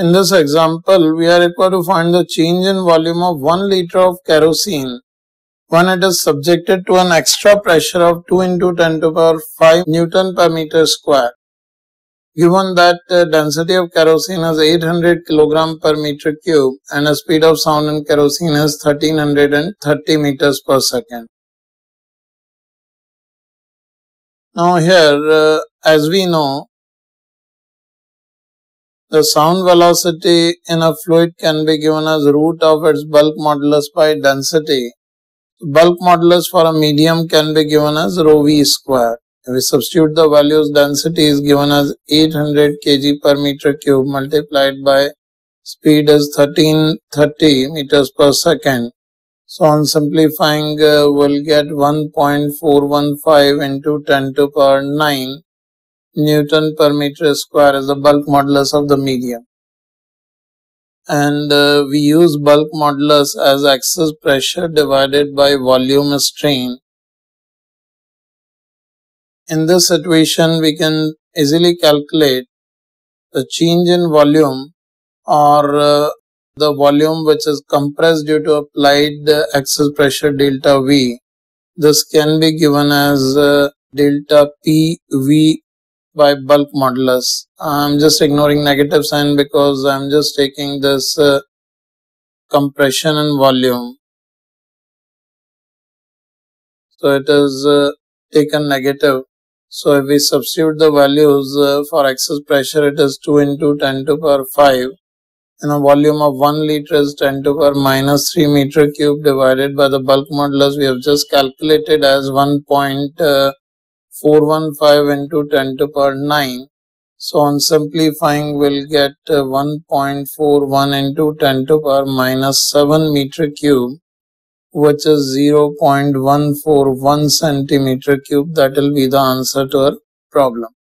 In this example, we are required to find the change in volume of 1 liter of kerosene when it is subjected to an extra pressure of 2 into 10 to the power 5 Newton per meter square. Given that the density of kerosene is 800 kg per meter cube and the speed of sound in kerosene is 1330 meters per second. Now here, uh, as we know, the sound velocity in a fluid can be given as root of its bulk modulus by density. Bulk modulus for a medium can be given as rho v square. If we substitute the values, density is given as 800 kg per meter cube multiplied by speed is 1330 meters per second. So on simplifying, uh, we'll get 1.415 into 10 to power 9 Newton per meter square is the bulk modulus of the medium. And uh, we use bulk modulus as excess pressure divided by volume strain. In this situation, we can easily calculate the change in volume or uh, the volume which is compressed due to applied uh, excess pressure delta V. This can be given as uh, delta PV by bulk modulus. I'm just ignoring negative sign because I'm just taking this uh, compression and volume. So it is uh, taken negative. So if we substitute the values uh, for excess pressure, it is 2 into 10 to power 5 and a volume of 1 liter is 10 to power minus 3 meter cube divided by the bulk modulus we have just calculated as 1. Uh, 415 into 10 to power 9. So on simplifying we'll get uh, 1.41 into 10 to power minus 7 meter cube which is 0.141 centimeter cube that will be the answer to our problem.